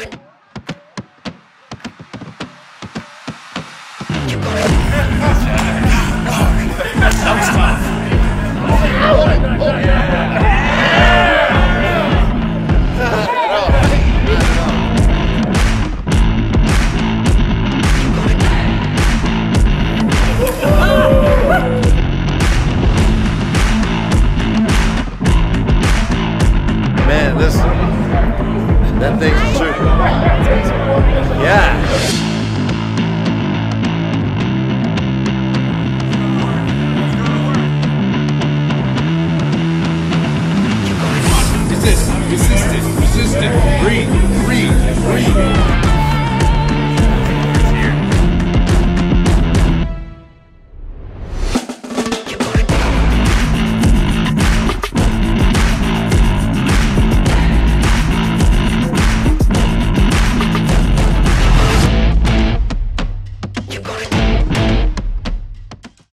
Man, that thing's super. Yeah. Resist it, resist it. Breathe, breathe, breathe.